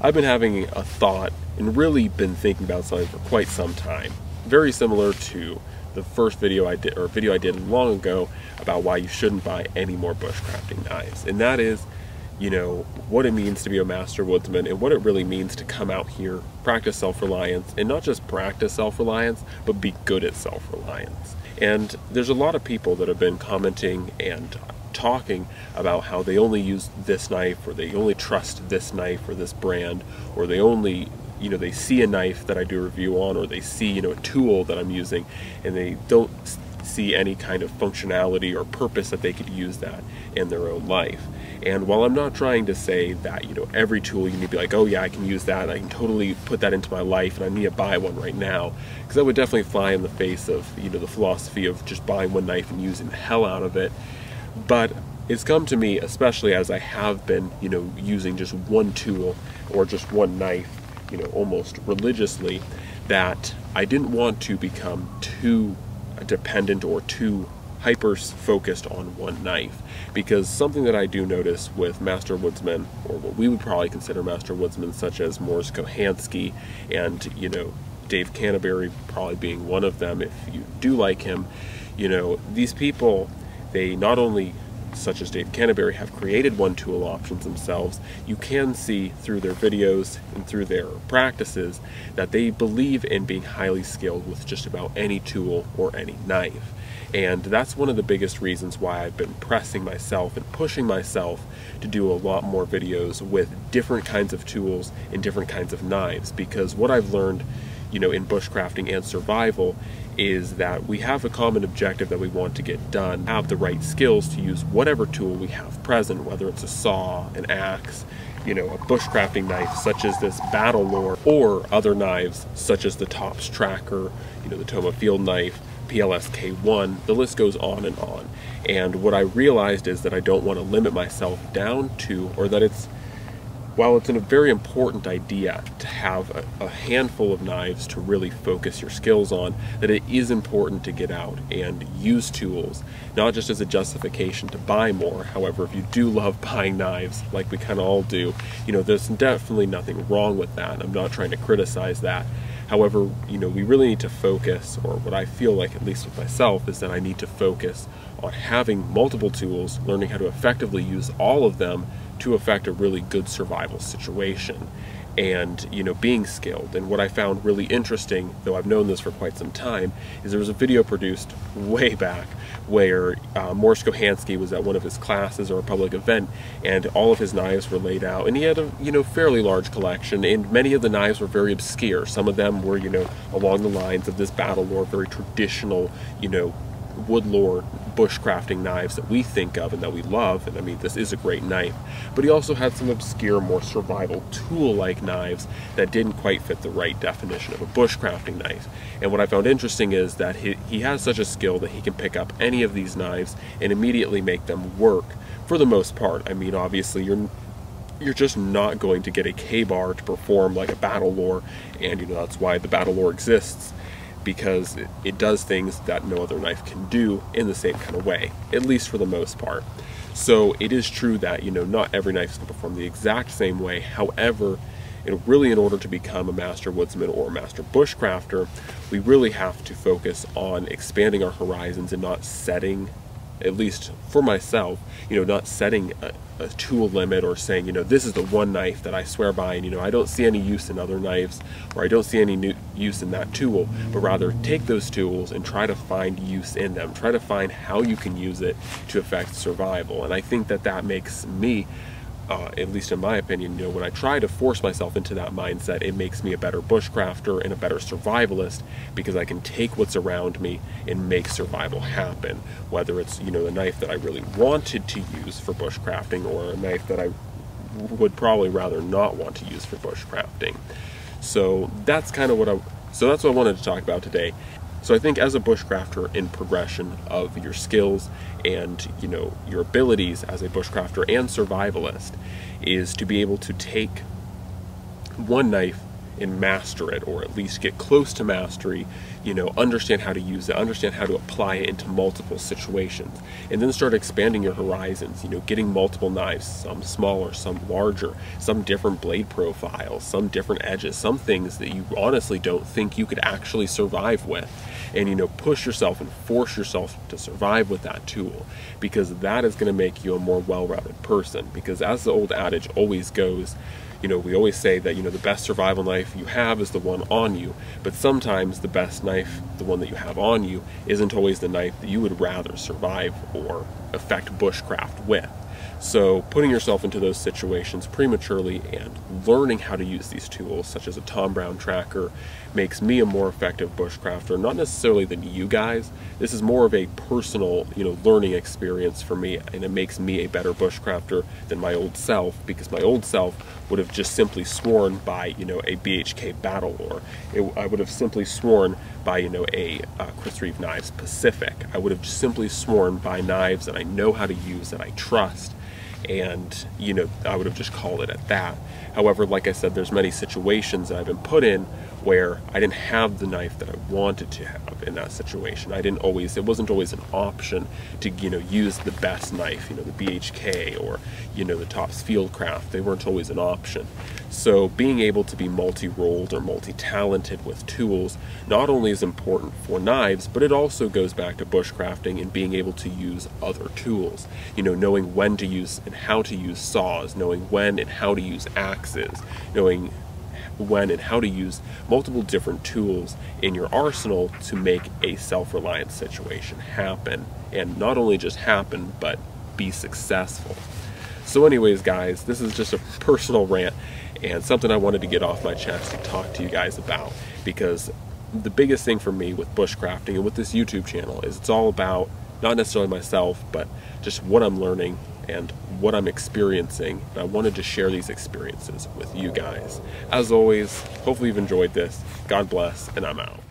I've been having a thought and really been thinking about something for quite some time. Very similar to the first video I did, or video I did long ago about why you shouldn't buy any more bushcrafting knives. And that is, you know, what it means to be a master woodsman and what it really means to come out here, practice self-reliance, and not just practice self-reliance, but be good at self-reliance. And there's a lot of people that have been commenting and talking about how they only use this knife or they only trust this knife or this brand or they only you know they see a knife that I do a review on or they see you know a tool that I'm using and they don't see any kind of functionality or purpose that they could use that in their own life. And while I'm not trying to say that, you know, every tool you need to be like, oh yeah, I can use that, I can totally put that into my life and I need to buy one right now, because that would definitely fly in the face of, you know, the philosophy of just buying one knife and using the hell out of it. But it's come to me, especially as I have been, you know, using just one tool or just one knife, you know, almost religiously, that I didn't want to become too dependent or too hyper focused on one knife. Because something that I do notice with master woodsmen or what we would probably consider master woodsmen such as Mors Kochanski and you know Dave Canterbury probably being one of them if you do like him you know these people they not only such as Dave Canterbury have created one tool options themselves, you can see through their videos and through their practices that they believe in being highly skilled with just about any tool or any knife. And that's one of the biggest reasons why I've been pressing myself and pushing myself to do a lot more videos with different kinds of tools and different kinds of knives because what I've learned, you know, in bushcrafting and survival is that we have a common objective that we want to get done, have the right skills to use whatever tool we have present, whether it's a saw, an axe, you know, a bushcrafting knife such as this battle lore, or other knives such as the Tops Tracker, you know, the Toma Field knife, PLS K1, the list goes on and on. And what I realized is that I don't want to limit myself down to, or that it's while it's a very important idea to have a, a, handful of knives to really focus your skills on, that it is important to get out and use tools, not just as a justification to buy more. However, if you do love buying knives, like we kind of all do, you know, there's definitely nothing wrong with that. I'm not trying to criticize that. However, you know, we really need to focus, or what I feel like, at least with myself, is that I need to focus on having multiple tools, learning how to effectively use all of them to affect a really good survival situation and you know being skilled. And what i found really interesting though i've known this for quite some time is there was a video produced way back where uh, Mors Kochanski was at one of his classes or a public event and all of his knives were laid out and he had a you know fairly large collection and many of the knives were very obscure. Some of them were you know along the lines of this battle lore very traditional you know wood lore bushcrafting knives that we think of and that we love, and I mean, this is a great knife, but he also had some obscure, more survival tool-like knives that didn't quite fit the right definition of a bushcrafting knife. And what I found interesting is that he, he has such a skill that he can pick up any of these knives and immediately make them work for the most part. I mean, obviously, you're you're just not going to get a Ka-Bar to perform like a battle lore, and you know that's why the battle lore exists because it, it does things that no other knife can do in the same kind of way, at least for the most part. So it is true that, you know, not every knife can perform the exact same way. However, it really in order to become a master woodsman or a master bushcrafter, we really have to focus on expanding our horizons and not setting at least for myself, you know, not setting a, a, tool limit or saying, you know, this is the one knife that I swear by, and you know, I don't see any use in other knives, or I don't see any use in that tool, but rather take those tools and try to find use in them. Try to find how you can use it to affect survival, and I think that that makes me uh, at least in my opinion, you know, when I try to force myself into that mindset, it makes me a better bushcrafter and a better survivalist because I can take what's around me and make survival happen. Whether it's, you know, the knife that I really wanted to use for bushcrafting or a knife that I would probably rather not want to use for bushcrafting. So that's kind of what I so that's what I wanted to talk about today. So I think as a bushcrafter in progression of your skills and you know your abilities as a bushcrafter and survivalist is to be able to take one knife and master it, or at least get close to mastery, you know, understand how to use it, understand how to apply it into multiple situations, and then start expanding your horizons, you know, getting multiple knives, some smaller, some larger, some different blade profiles, some different edges, some things that you honestly don't think you could actually survive with. And, you know, push yourself and force yourself to survive with that tool because that is going to make you a more well rounded person. Because as the old adage always goes, you know, we always say that, you know, the best survival knife you have is the one on you, but sometimes the best knife, the one that you have on you, isn't always the knife that you would rather survive or affect bushcraft with. So, putting yourself into those situations prematurely and learning how to use these tools, such as a Tom Brown tracker, makes me a more effective bushcrafter. Not necessarily than you guys. This is more of a personal, you know, learning experience for me, and it makes me a better bushcrafter than my old self because my old self would have just simply sworn by, you know, a BHK battle lore. It, I would have simply sworn by, you know, a uh, Chris Reeve Knives Pacific. I would have simply sworn by knives that I know how to use, that I trust and you know I would have just called it at that. However, like I said, there's many situations that I've been put in where I didn't have the knife that I wanted to have in that situation. I didn't always, it wasn't always an option to, you know, use the best knife, you know, the BHK or, you know, the Tops Fieldcraft. They weren't always an option. So being able to be multi-rolled or multi-talented with tools not only is important for knives, but it also goes back to bushcrafting and being able to use other tools. You know, knowing when to use and how to use saws, knowing when and how to use axes, knowing when and how to use multiple different tools in your arsenal to make a self-reliant situation happen. And not only just happen but be successful. So anyways guys this is just a personal rant and something i wanted to get off my chest and talk to you guys about. Because the biggest thing for me with bushcrafting and with this youtube channel is it's all about not necessarily myself but just what i'm learning and what I'm experiencing. And I wanted to share these experiences with you guys. As always, hopefully you've enjoyed this. God bless, and I'm out.